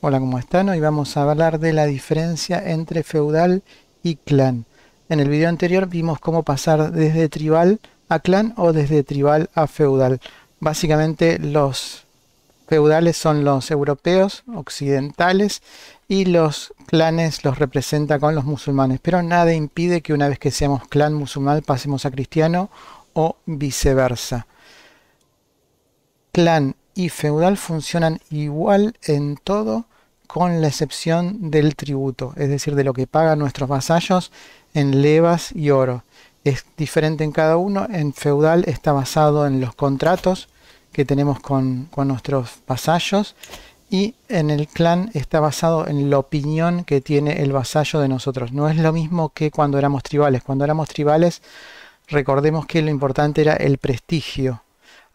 Hola, ¿cómo están? Hoy vamos a hablar de la diferencia entre feudal y clan. En el video anterior vimos cómo pasar desde tribal a clan o desde tribal a feudal. Básicamente los feudales son los europeos, occidentales, y los clanes los representa con los musulmanes. Pero nada impide que una vez que seamos clan musulmán pasemos a cristiano o viceversa. Clan y feudal funcionan igual en todo con la excepción del tributo, es decir, de lo que pagan nuestros vasallos en levas y oro. Es diferente en cada uno, en feudal está basado en los contratos que tenemos con, con nuestros vasallos y en el clan está basado en la opinión que tiene el vasallo de nosotros. No es lo mismo que cuando éramos tribales. Cuando éramos tribales, recordemos que lo importante era el prestigio,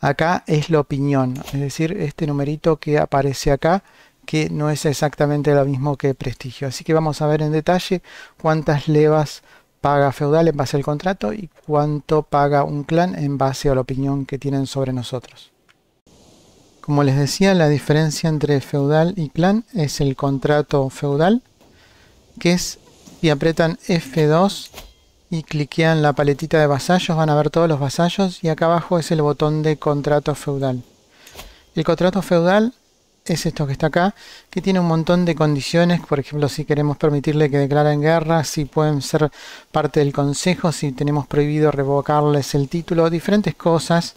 Acá es la opinión, es decir, este numerito que aparece acá, que no es exactamente lo mismo que prestigio. Así que vamos a ver en detalle cuántas levas paga feudal en base al contrato y cuánto paga un clan en base a la opinión que tienen sobre nosotros. Como les decía, la diferencia entre feudal y clan es el contrato feudal, que es si apretan F2 y cliquean la paletita de vasallos, van a ver todos los vasallos y acá abajo es el botón de contrato feudal. El contrato feudal es esto que está acá, que tiene un montón de condiciones, por ejemplo, si queremos permitirle que declaren guerra, si pueden ser parte del consejo, si tenemos prohibido revocarles el título, diferentes cosas.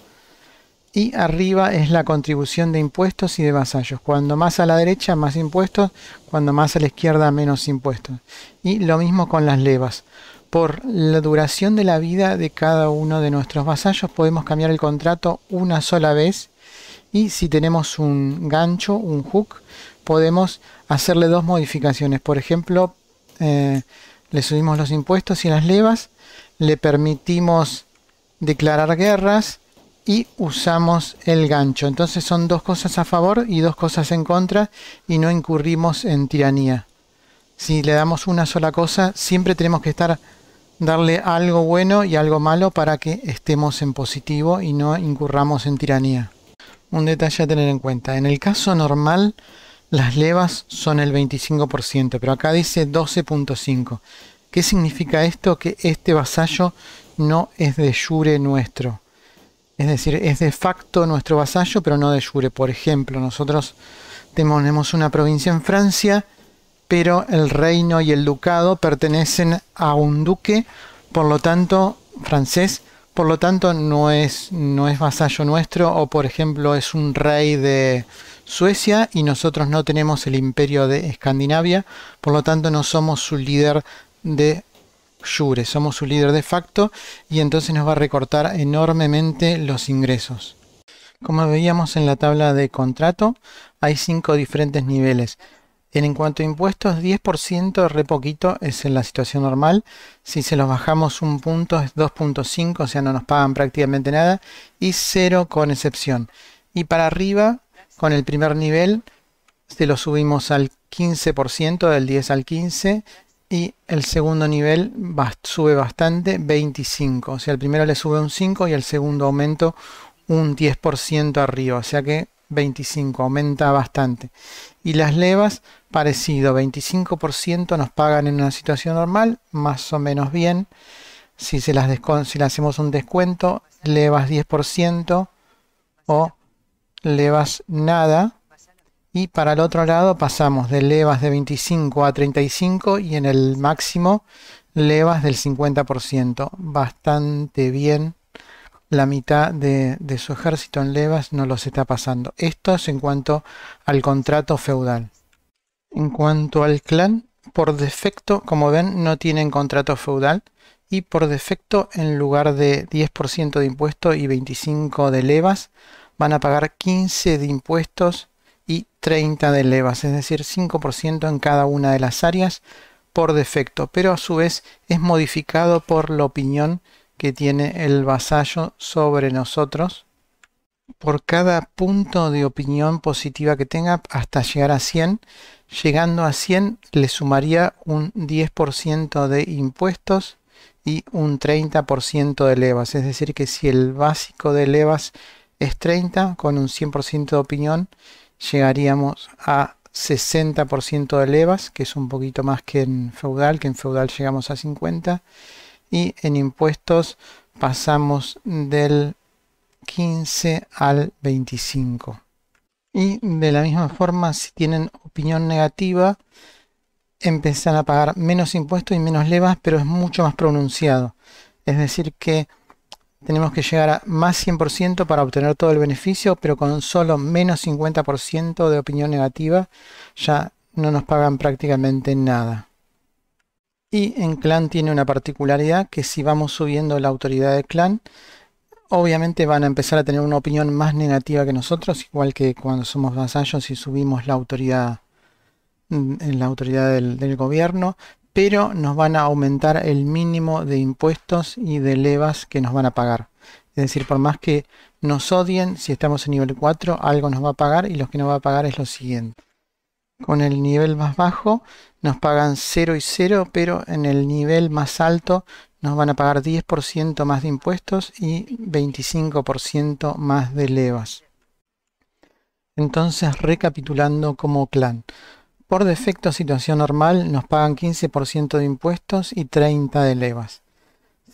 Y arriba es la contribución de impuestos y de vasallos. Cuando más a la derecha, más impuestos, cuando más a la izquierda, menos impuestos. Y lo mismo con las levas por la duración de la vida de cada uno de nuestros vasallos podemos cambiar el contrato una sola vez y si tenemos un gancho, un hook, podemos hacerle dos modificaciones. Por ejemplo, eh, le subimos los impuestos y las levas, le permitimos declarar guerras y usamos el gancho. Entonces son dos cosas a favor y dos cosas en contra y no incurrimos en tiranía. Si le damos una sola cosa, siempre tenemos que estar darle algo bueno y algo malo para que estemos en positivo y no incurramos en tiranía. Un detalle a tener en cuenta. En el caso normal, las levas son el 25%, pero acá dice 12.5. ¿Qué significa esto? Que este vasallo no es de jure nuestro. Es decir, es de facto nuestro vasallo, pero no de jure. Por ejemplo, nosotros tenemos una provincia en Francia pero el reino y el ducado pertenecen a un duque, por lo tanto, francés, por lo tanto no es, no es vasallo nuestro, o por ejemplo es un rey de Suecia y nosotros no tenemos el imperio de Escandinavia, por lo tanto no somos su líder de jure, somos su líder de facto y entonces nos va a recortar enormemente los ingresos. Como veíamos en la tabla de contrato, hay cinco diferentes niveles. En cuanto a impuestos, 10% re poquito es en la situación normal. Si se los bajamos un punto es 2.5, o sea, no nos pagan prácticamente nada. Y 0 con excepción. Y para arriba, con el primer nivel, se lo subimos al 15%, del 10 al 15. Y el segundo nivel sube bastante, 25. O sea, el primero le sube un 5 y el segundo aumento un 10% arriba. O sea que 25, aumenta bastante. Y las levas, parecido, 25% nos pagan en una situación normal, más o menos bien. Si, se las si le hacemos un descuento, levas 10% o levas nada. Y para el otro lado pasamos de levas de 25 a 35 y en el máximo levas del 50%. Bastante bien la mitad de, su ejército en levas no los está pasando. Esto es en cuanto al contrato feudal. En cuanto al clan, por defecto, como ven, no tienen contrato feudal y por defecto, en lugar de 10% de impuesto y 25 de levas, van a pagar 15 de impuestos y 30 de levas, es decir, 5% en cada una de las áreas por defecto, pero a su vez es modificado por la opinión que tiene el vasallo sobre nosotros por cada punto de opinión positiva que tenga hasta llegar a 100. Llegando a 100 le sumaría un 10% de impuestos y un 30% de levas. Es decir, que si el básico de levas es 30, con un 100% de opinión, llegaríamos a 60% de levas, que es un poquito más que en feudal, que en feudal llegamos a 50. Y en impuestos pasamos del 15 al 25. Y de la misma forma, si tienen opinión negativa, empiezan a pagar menos impuestos y menos levas, pero es mucho más pronunciado. Es decir, que tenemos que llegar a más 100% para obtener todo el beneficio, pero con solo menos 50% de opinión negativa ya no nos pagan prácticamente nada. Y en clan tiene una particularidad que si vamos subiendo la autoridad de clan, obviamente van a empezar a tener una opinión más negativa que nosotros, igual que cuando somos vasallos y subimos la autoridad mm, la autoridad del, del, gobierno, pero nos van a aumentar el mínimo de impuestos y de levas que nos van a pagar. Es decir, por más que nos odien, si estamos en nivel 4, algo nos va a pagar y lo que nos va a pagar es lo siguiente. Con el nivel más bajo nos pagan 0 y 0, pero en el nivel más alto nos van a pagar 10% más de impuestos y 25% más de levas. Entonces, recapitulando como clan. Por defecto, situación normal, nos pagan 15% de impuestos y 30% de levas.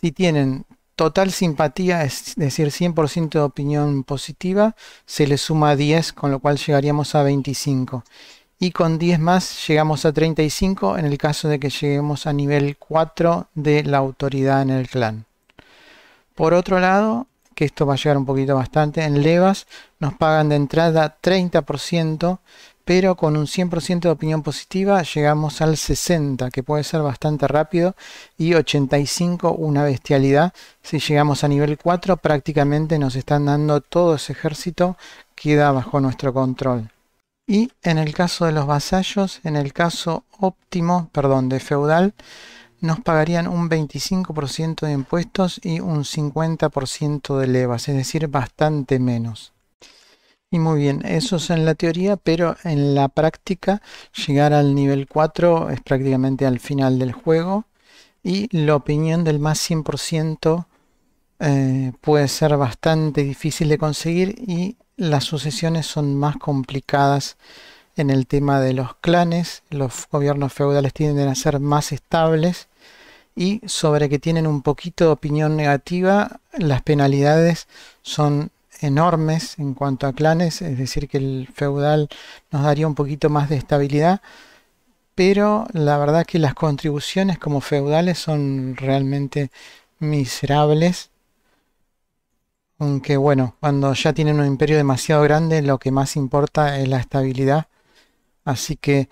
Si tienen total simpatía, es decir, 100% de opinión positiva, se le suma 10, con lo cual llegaríamos a 25 y con 10 más llegamos a 35 en el caso de que lleguemos a nivel 4 de la autoridad en el clan. Por otro lado, que esto va a llegar un poquito bastante, en levas nos pagan de entrada 30%, pero con un 100% de opinión positiva llegamos al 60, que puede ser bastante rápido, y 85 una bestialidad. Si llegamos a nivel 4 prácticamente nos están dando todo ese ejército, queda bajo nuestro control. Y en el caso de los vasallos, en el caso óptimo, perdón, de feudal, nos pagarían un 25% de impuestos y un 50% de levas, es decir, bastante menos. Y muy bien, eso es en la teoría, pero en la práctica llegar al nivel 4 es prácticamente al final del juego y la opinión del más 100% eh, puede ser bastante difícil de conseguir y las sucesiones son más complicadas en el tema de los clanes, los gobiernos feudales tienden a ser más estables y sobre que tienen un poquito de opinión negativa, las penalidades son enormes en cuanto a clanes, es decir que el feudal nos daría un poquito más de estabilidad, pero la verdad que las contribuciones como feudales son realmente miserables aunque bueno, cuando ya tienen un imperio demasiado grande, lo que más importa es la estabilidad. Así que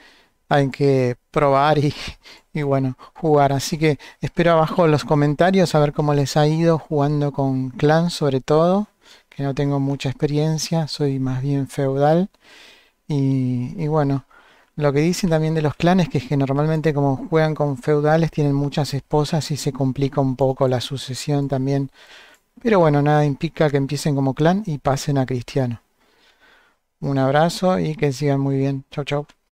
hay que probar y, y, bueno, jugar. Así que espero abajo los comentarios a ver cómo les ha ido jugando con clan sobre todo, que no tengo mucha experiencia, soy más bien feudal. Y, y bueno, lo que dicen también de los clanes que es que normalmente como juegan con feudales tienen muchas esposas y se complica un poco la sucesión también pero bueno, nada implica que empiecen como clan y pasen a cristiano. Un abrazo y que sigan muy bien. Chau, chau.